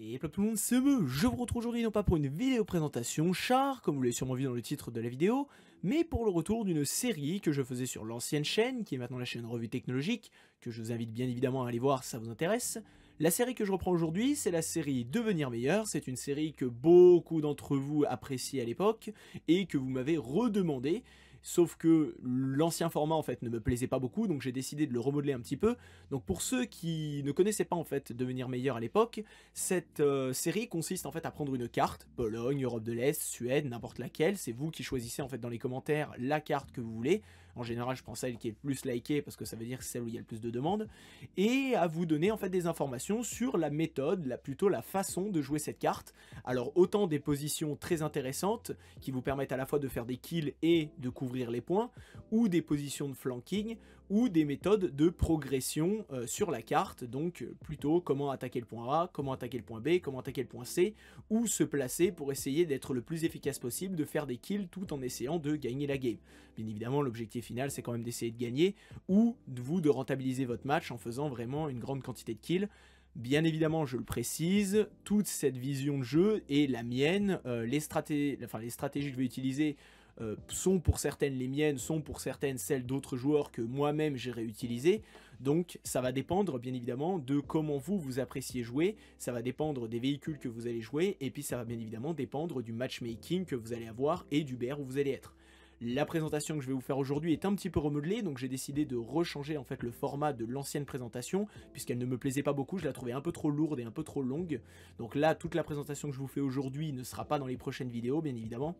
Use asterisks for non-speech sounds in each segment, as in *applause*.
Et tout le monde, c'est me, je vous retrouve aujourd'hui non pas pour une vidéo présentation char, comme vous l'avez sûrement vu dans le titre de la vidéo, mais pour le retour d'une série que je faisais sur l'ancienne chaîne, qui est maintenant la chaîne Revue Technologique, que je vous invite bien évidemment à aller voir si ça vous intéresse. La série que je reprends aujourd'hui, c'est la série Devenir Meilleur, c'est une série que beaucoup d'entre vous appréciaient à l'époque, et que vous m'avez redemandé, Sauf que l'ancien format en fait ne me plaisait pas beaucoup, donc j'ai décidé de le remodeler un petit peu. Donc pour ceux qui ne connaissaient pas en fait Devenir meilleur à l'époque, cette euh, série consiste en fait à prendre une carte, Pologne, Europe de l'Est, Suède, n'importe laquelle, c'est vous qui choisissez en fait dans les commentaires la carte que vous voulez. En général, je prends celle qui est le plus likée parce que ça veut dire celle où il y a le plus de demandes. Et à vous donner en fait des informations sur la méthode, plutôt la façon de jouer cette carte. Alors autant des positions très intéressantes qui vous permettent à la fois de faire des kills et de couvrir les points, ou des positions de flanking, ou des méthodes de progression euh, sur la carte, donc plutôt comment attaquer le point A, comment attaquer le point B, comment attaquer le point C, ou se placer pour essayer d'être le plus efficace possible, de faire des kills tout en essayant de gagner la game. Bien évidemment, l'objectif final, c'est quand même d'essayer de gagner, ou de vous de rentabiliser votre match en faisant vraiment une grande quantité de kills. Bien évidemment, je le précise, toute cette vision de jeu est la mienne. Euh, les, enfin, les stratégies que je vais utiliser euh, sont pour certaines les miennes, sont pour certaines celles d'autres joueurs que moi-même j'ai réutilisées. Donc ça va dépendre bien évidemment de comment vous vous appréciez jouer, ça va dépendre des véhicules que vous allez jouer, et puis ça va bien évidemment dépendre du matchmaking que vous allez avoir et du BR où vous allez être. La présentation que je vais vous faire aujourd'hui est un petit peu remodelée, donc j'ai décidé de rechanger en fait le format de l'ancienne présentation, puisqu'elle ne me plaisait pas beaucoup, je la trouvais un peu trop lourde et un peu trop longue. Donc là, toute la présentation que je vous fais aujourd'hui ne sera pas dans les prochaines vidéos, bien évidemment.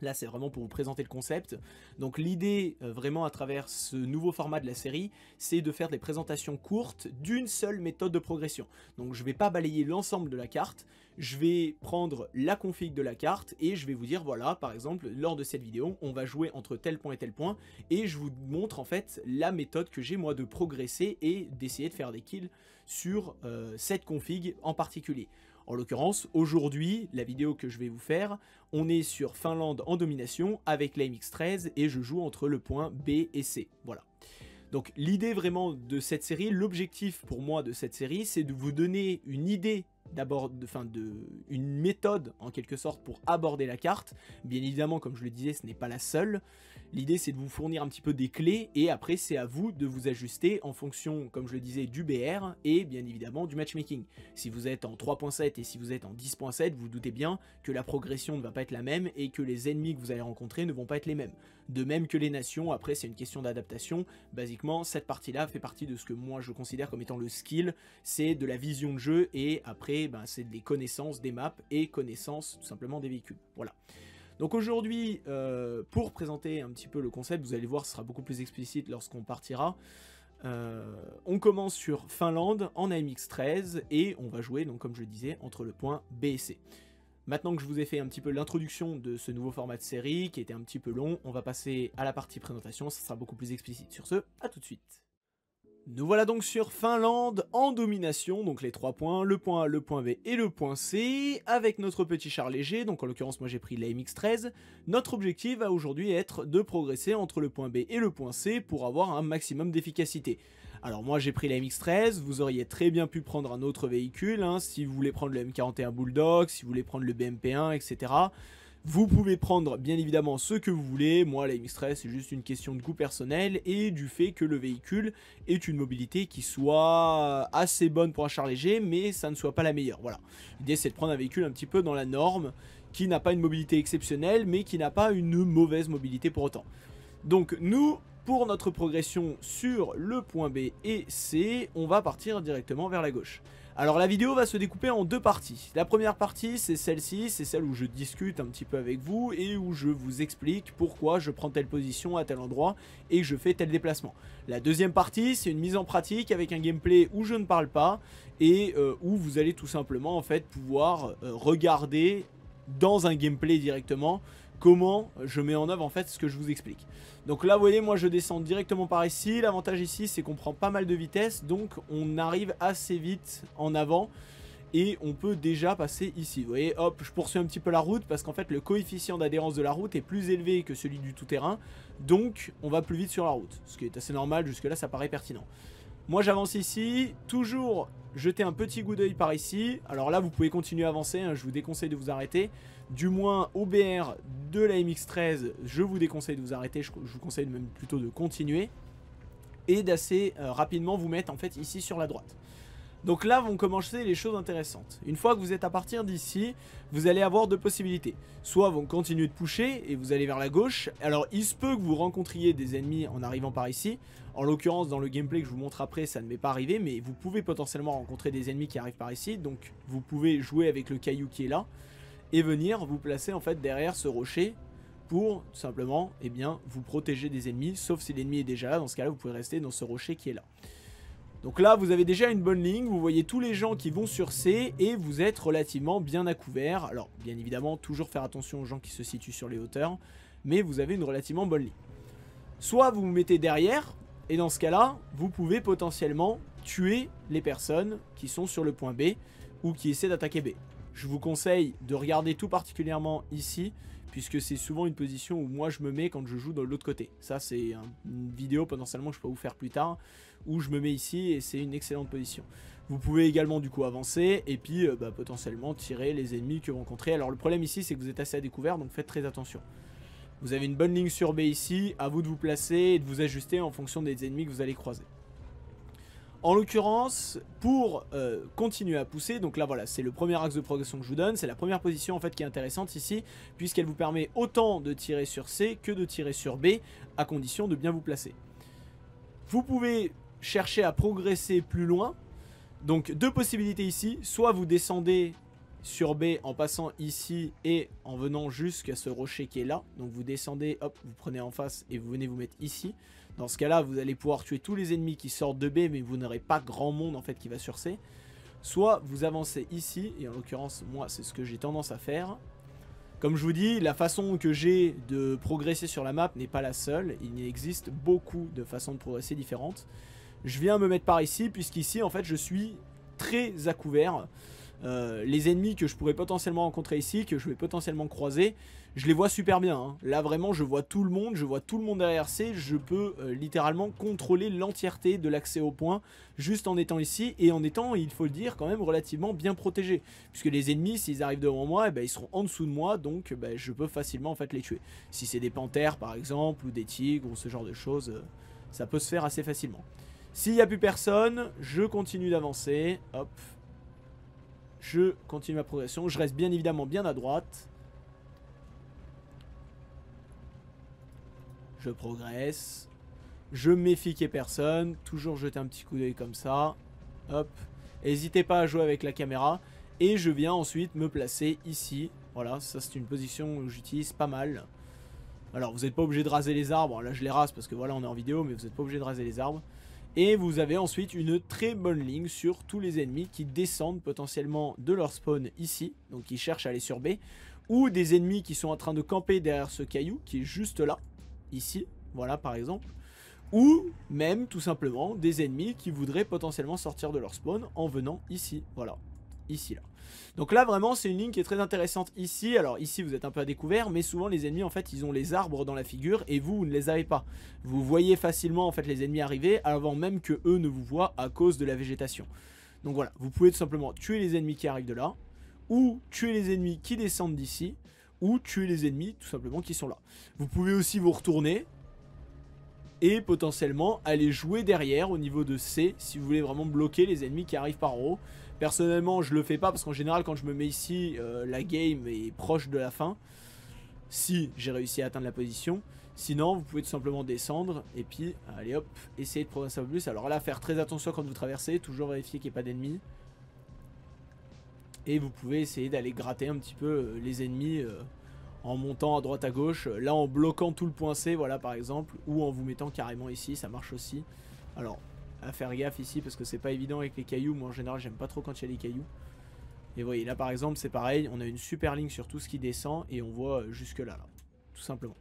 Là, c'est vraiment pour vous présenter le concept. Donc l'idée, euh, vraiment à travers ce nouveau format de la série, c'est de faire des présentations courtes d'une seule méthode de progression. Donc je ne vais pas balayer l'ensemble de la carte, je vais prendre la config de la carte et je vais vous dire, voilà, par exemple, lors de cette vidéo, on va jouer entre tel point et tel point, et je vous montre en fait la méthode que j'ai moi de progresser et d'essayer de faire des kills sur euh, cette config en particulier. En l'occurrence, aujourd'hui, la vidéo que je vais vous faire, on est sur Finlande en domination avec la MX13 et je joue entre le point B et C. Voilà. Donc l'idée vraiment de cette série, l'objectif pour moi de cette série, c'est de vous donner une idée d'abord de, de, une méthode en quelque sorte pour aborder la carte. Bien évidemment, comme je le disais, ce n'est pas la seule. L'idée c'est de vous fournir un petit peu des clés et après c'est à vous de vous ajuster en fonction, comme je le disais, du BR et bien évidemment du matchmaking. Si vous êtes en 3.7 et si vous êtes en 10.7, vous doutez bien que la progression ne va pas être la même et que les ennemis que vous allez rencontrer ne vont pas être les mêmes. De même que les nations, après c'est une question d'adaptation. Basiquement, cette partie-là fait partie de ce que moi je considère comme étant le skill, c'est de la vision de jeu et après ben, c'est des connaissances des maps et connaissances tout simplement des véhicules. Voilà. Donc aujourd'hui, euh, pour présenter un petit peu le concept, vous allez voir, ce sera beaucoup plus explicite lorsqu'on partira. Euh, on commence sur Finlande en AMX13 et on va jouer, donc comme je le disais, entre le point B et C. Maintenant que je vous ai fait un petit peu l'introduction de ce nouveau format de série qui était un petit peu long, on va passer à la partie présentation, ça sera beaucoup plus explicite. Sur ce, à tout de suite. Nous voilà donc sur Finlande en domination, donc les trois points, le point A, le point B et le point C, avec notre petit char léger, donc en l'occurrence moi j'ai pris la MX-13. Notre objectif va aujourd'hui être de progresser entre le point B et le point C pour avoir un maximum d'efficacité. Alors moi j'ai pris la MX-13, vous auriez très bien pu prendre un autre véhicule, hein, si vous voulez prendre le M41 Bulldog, si vous voulez prendre le BMP1, etc. Vous pouvez prendre bien évidemment ce que vous voulez, moi la MX-13 c'est juste une question de goût personnel et du fait que le véhicule est une mobilité qui soit assez bonne pour un char léger mais ça ne soit pas la meilleure, voilà. L'idée c'est de prendre un véhicule un petit peu dans la norme, qui n'a pas une mobilité exceptionnelle mais qui n'a pas une mauvaise mobilité pour autant. Donc nous, pour notre progression sur le point B et C, on va partir directement vers la gauche. Alors la vidéo va se découper en deux parties. La première partie c'est celle-ci, c'est celle où je discute un petit peu avec vous et où je vous explique pourquoi je prends telle position à tel endroit et je fais tel déplacement. La deuxième partie c'est une mise en pratique avec un gameplay où je ne parle pas et euh, où vous allez tout simplement en fait pouvoir euh, regarder dans un gameplay directement comment je mets en œuvre en fait ce que je vous explique. Donc là vous voyez moi je descends directement par ici, l'avantage ici c'est qu'on prend pas mal de vitesse donc on arrive assez vite en avant et on peut déjà passer ici. Vous voyez, hop, je poursuis un petit peu la route parce qu'en fait le coefficient d'adhérence de la route est plus élevé que celui du tout-terrain, donc on va plus vite sur la route, ce qui est assez normal, jusque là ça paraît pertinent. Moi j'avance ici, toujours jeter un petit coup d'œil par ici. Alors là vous pouvez continuer à avancer, hein, je vous déconseille de vous arrêter. Du moins au BR de la MX-13, je vous déconseille de vous arrêter, je, vous conseille même plutôt de continuer. Et d'assez euh, rapidement vous mettre en fait ici sur la droite. Donc là vont commencer les choses intéressantes. Une fois que vous êtes à partir d'ici, vous allez avoir deux possibilités. Soit vous continuez de pusher et vous allez vers la gauche. Alors il se peut que vous rencontriez des ennemis en arrivant par ici. En l'occurrence dans le gameplay que je vous montre après ça ne m'est pas arrivé mais vous pouvez potentiellement rencontrer des ennemis qui arrivent par ici. Donc vous pouvez jouer avec le caillou qui est là et venir vous placer en fait derrière ce rocher pour simplement eh bien, vous protéger des ennemis. Sauf si l'ennemi est déjà là, dans ce cas là vous pouvez rester dans ce rocher qui est là. Donc là, vous avez déjà une bonne ligne, vous voyez tous les gens qui vont sur C et vous êtes relativement bien à couvert. Alors, bien évidemment, toujours faire attention aux gens qui se situent sur les hauteurs, mais vous avez une relativement bonne ligne. Soit vous vous mettez derrière, et dans ce cas-là, vous pouvez potentiellement tuer les personnes qui sont sur le point B ou qui essaient d'attaquer B. Je vous conseille de regarder tout particulièrement ici, puisque c'est souvent une position où moi je me mets quand je joue de l'autre côté. Ça, c'est une vidéo potentiellement que je peux vous faire plus tard où je me mets ici et c'est une excellente position. Vous pouvez également du coup avancer et puis euh, bah, potentiellement tirer les ennemis que vous rencontrez. Alors le problème ici c'est que vous êtes assez à découvert donc faites très attention. Vous avez une bonne ligne sur B ici, à vous de vous placer et de vous ajuster en fonction des ennemis que vous allez croiser. En l'occurrence, pour euh, continuer à pousser, donc là voilà, c'est le premier axe de progression que je vous donne, c'est la première position en fait qui est intéressante ici, puisqu'elle vous permet autant de tirer sur C que de tirer sur B, à condition de bien vous placer. Vous pouvez chercher à progresser plus loin. Donc deux possibilités ici, soit vous descendez sur B en passant ici et en venant jusqu'à ce rocher qui est là. Donc vous descendez, hop, vous prenez en face et vous venez vous mettre ici. Dans ce cas-là, vous allez pouvoir tuer tous les ennemis qui sortent de B, mais vous n'aurez pas grand monde en fait qui va sur C. Soit vous avancez ici, et en l'occurrence, moi, c'est ce que j'ai tendance à faire. Comme je vous dis, la façon que j'ai de progresser sur la map n'est pas la seule. Il existe beaucoup de façons de progresser différentes. Je viens me mettre par ici, puisqu'ici, en fait, je suis très à couvert. Euh, les ennemis que je pourrais potentiellement rencontrer ici, que je vais potentiellement croiser, je les vois super bien. Hein. Là vraiment je vois tout le monde, je vois tout le monde derrière C, je peux euh, littéralement contrôler l'entièreté de l'accès au point juste en étant ici et en étant, il faut le dire, quand même relativement bien protégé. Puisque les ennemis, s'ils arrivent devant moi, eh ben, ils seront en dessous de moi, donc ben, je peux facilement en fait les tuer. Si c'est des panthères par exemple, ou des tigres, ou ce genre de choses, euh, ça peut se faire assez facilement. S'il n'y a plus personne, je continue d'avancer. Hop. Je continue ma progression. Je reste bien évidemment bien à droite. Je progresse. Je méfie qu'il personne. Toujours jeter un petit coup d'œil comme ça. Hop. N'hésitez pas à jouer avec la caméra. Et je viens ensuite me placer ici. Voilà, ça c'est une position que j'utilise pas mal. Alors vous n'êtes pas obligé de raser les arbres. Là je les rase parce que voilà on est en vidéo. Mais vous n'êtes pas obligé de raser les arbres. Et vous avez ensuite une très bonne ligne sur tous les ennemis qui descendent potentiellement de leur spawn ici, donc qui cherchent à aller sur B, ou des ennemis qui sont en train de camper derrière ce caillou qui est juste là, ici, voilà par exemple, ou même tout simplement des ennemis qui voudraient potentiellement sortir de leur spawn en venant ici, voilà, ici là. Donc là vraiment c'est une ligne qui est très intéressante ici, alors ici vous êtes un peu à découvert mais souvent les ennemis en fait ils ont les arbres dans la figure et vous, ne les avez pas. Vous voyez facilement en fait les ennemis arriver avant même que eux ne vous voient à cause de la végétation. Donc voilà, vous pouvez tout simplement tuer les ennemis qui arrivent de là, ou tuer les ennemis qui descendent d'ici, ou tuer les ennemis tout simplement qui sont là. Vous pouvez aussi vous retourner, et potentiellement aller jouer derrière au niveau de C si vous voulez vraiment bloquer les ennemis qui arrivent par haut. Personnellement, je le fais pas parce qu'en général, quand je me mets ici, euh, la game est proche de la fin. Si j'ai réussi à atteindre la position. Sinon, vous pouvez tout simplement descendre et puis, allez hop, essayer de progresser un peu plus. Alors là, faire très attention quand vous traversez, toujours vérifier qu'il n'y ait pas d'ennemis. Et vous pouvez essayer d'aller gratter un petit peu euh, les ennemis euh, en montant à droite à gauche. Là, en bloquant tout le point C, voilà par exemple, ou en vous mettant carrément ici, ça marche aussi. Alors, à faire gaffe ici parce que c'est pas évident avec les cailloux. Moi en général j'aime pas trop quand il y a les cailloux. Et voyez là par exemple c'est pareil, on a une super ligne sur tout ce qui descend et on voit euh, jusque là, là, tout simplement.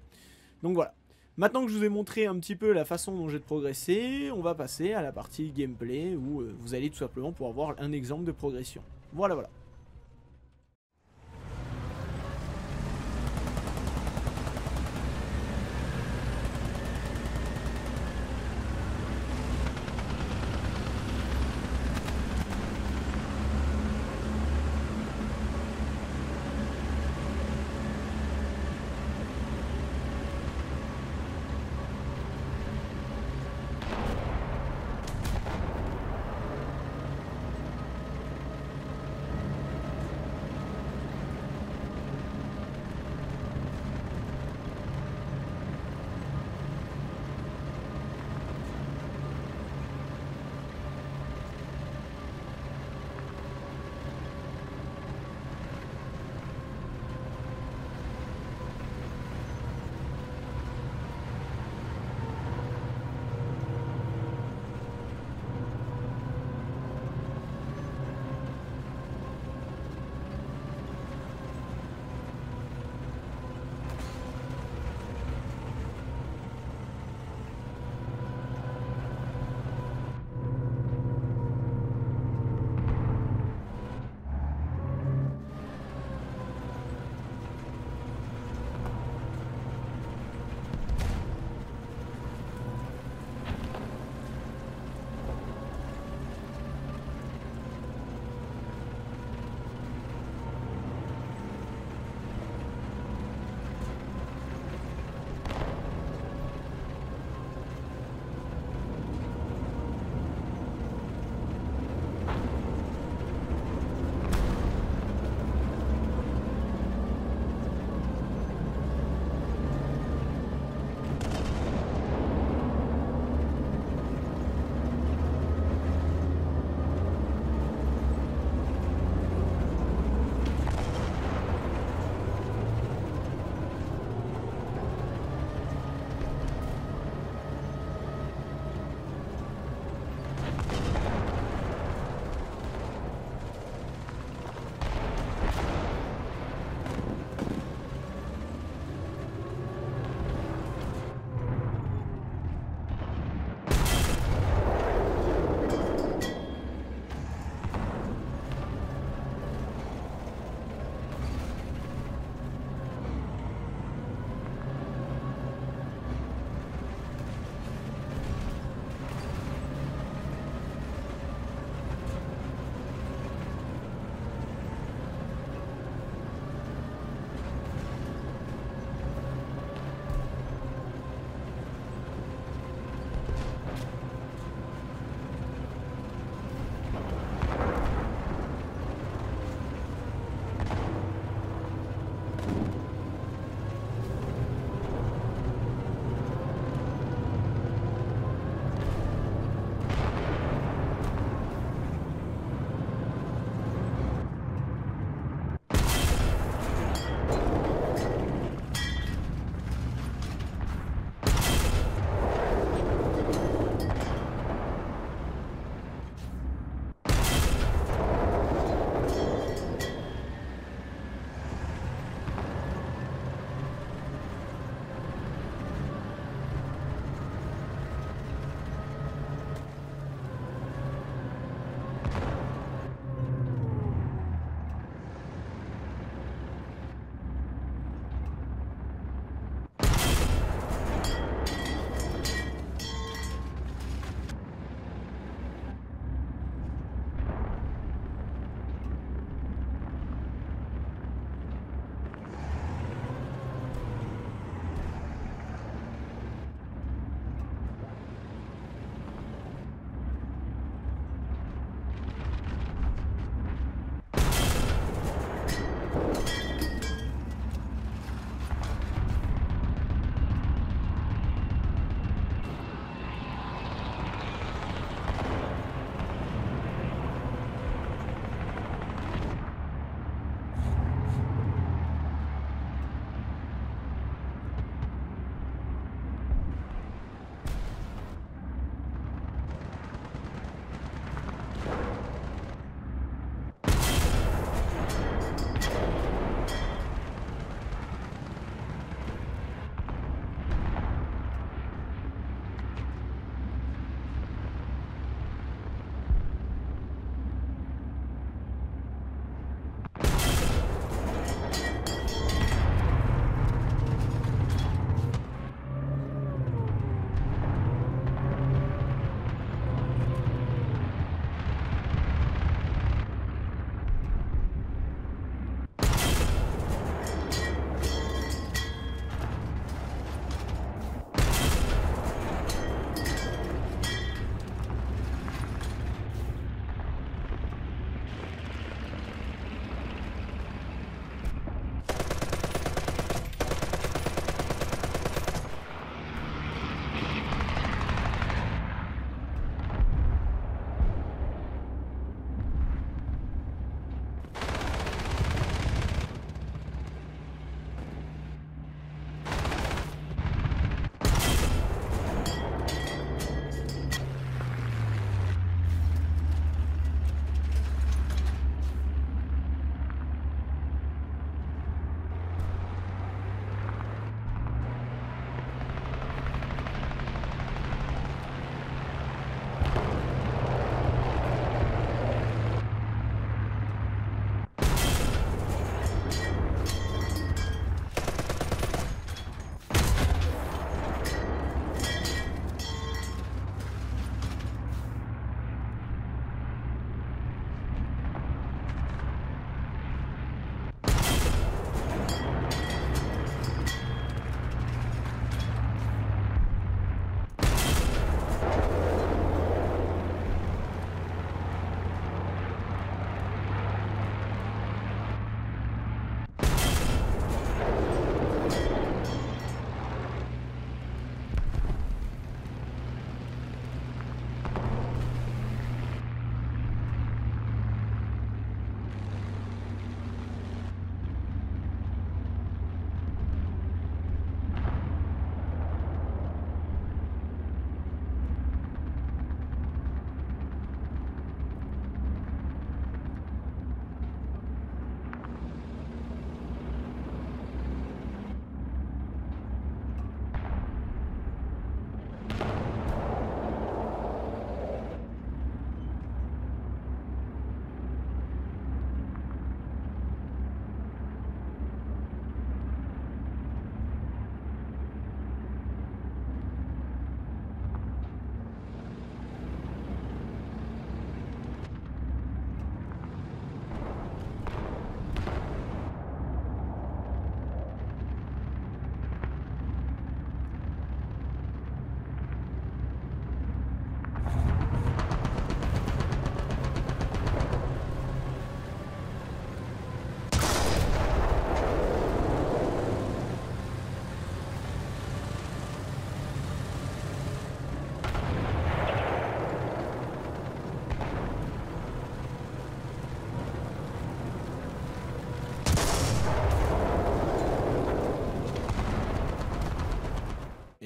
Donc voilà. Maintenant que je vous ai montré un petit peu la façon dont j'ai de progresser, on va passer à la partie gameplay où euh, vous allez tout simplement pouvoir voir un exemple de progression. Voilà voilà.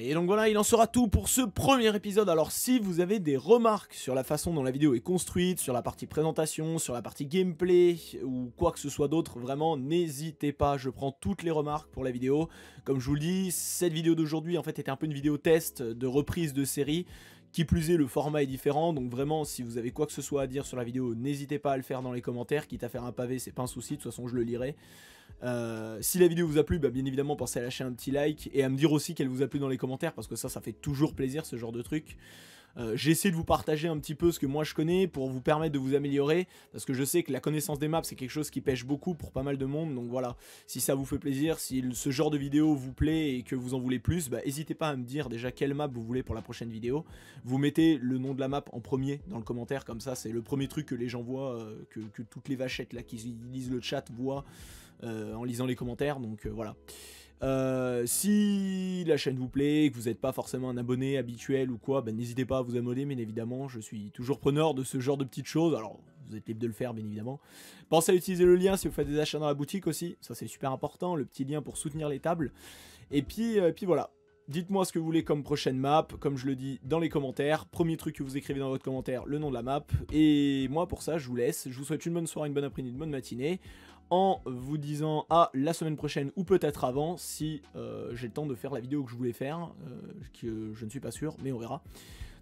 Et donc voilà, il en sera tout pour ce premier épisode. Alors si vous avez des remarques sur la façon dont la vidéo est construite, sur la partie présentation, sur la partie gameplay ou quoi que ce soit d'autre, vraiment n'hésitez pas, je prends toutes les remarques pour la vidéo. Comme je vous le dis, cette vidéo d'aujourd'hui en fait était un peu une vidéo test de reprise de série. Qui plus est, le format est différent, donc vraiment, si vous avez quoi que ce soit à dire sur la vidéo, n'hésitez pas à le faire dans les commentaires, quitte à faire un pavé, c'est pas un souci, de toute façon je le lirai. Euh, si la vidéo vous a plu, bah, bien évidemment pensez à lâcher un petit like et à me dire aussi qu'elle vous a plu dans les commentaires parce que ça, ça fait toujours plaisir ce genre de truc. Euh, j'ai essayé de vous partager un petit peu ce que moi je connais pour vous permettre de vous améliorer parce que je sais que la connaissance des maps c'est quelque chose qui pêche beaucoup pour pas mal de monde. Donc voilà si ça vous fait plaisir si ce genre de vidéo vous plaît et que vous en voulez plus bah n'hésitez pas à me dire déjà quelle map vous voulez pour la prochaine vidéo. Vous mettez le nom de la map en premier dans le commentaire comme ça c'est le premier truc que les gens voient euh, que, que, toutes les vachettes là qui lisent le chat voient euh, en lisant les commentaires, donc euh, voilà. Euh, si la chaîne vous plaît, que vous n'êtes pas forcément un abonné habituel ou quoi, ben, n'hésitez pas à vous abonner, bien évidemment. Je suis toujours preneur de ce genre de petites choses. Alors, vous êtes libre de le faire, bien évidemment. Pensez à utiliser le lien si vous faites des achats dans la boutique aussi. Ça, c'est super important. Le petit lien pour soutenir les tables. Et puis, puis voilà. Dites-moi ce que vous voulez comme prochaine map, comme je le dis dans les commentaires. Premier truc que vous écrivez dans votre commentaire, le nom de la map. Et moi, pour ça, je vous laisse. Je vous souhaite une bonne soirée, une bonne après-midi, une bonne matinée en vous disant à la semaine prochaine ou peut-être avant si euh, j'ai le temps de faire la vidéo que je voulais faire, euh, que je ne suis pas sûr, mais on verra.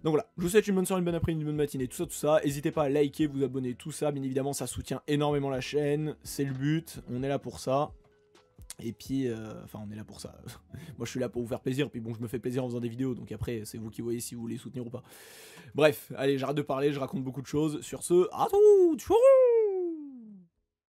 Donc voilà, je vous souhaite une bonne soirée, une bonne après-midi, une bonne matinée, tout ça, tout ça. N'hésitez pas à liker, vous abonner, tout ça. Bien évidemment, ça soutient énormément la chaîne. C'est le but, on est là pour ça. Et puis, euh, enfin, on est là pour ça. *laughs* Moi, je suis là pour vous faire plaisir. Puis bon, je me fais plaisir en faisant des vidéos. Donc après, c'est vous qui voyez si vous voulez soutenir ou pas. Bref, allez, j'arrête de parler. Je raconte beaucoup de choses. Sur ce, à tout